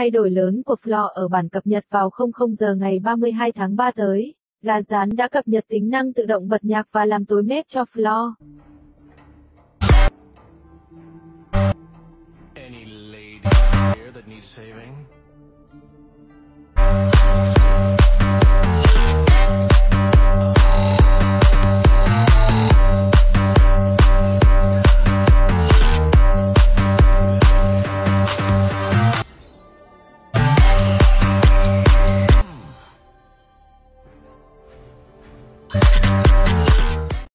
Thay đổi lớn của Floor ở bản cập nhật vào 00 giờ ngày 32 tháng 3 tới, là dán đã cập nhật tính năng tự động bật nhạc và làm tối mép cho Floor. Any lady here that needs saving? Bye.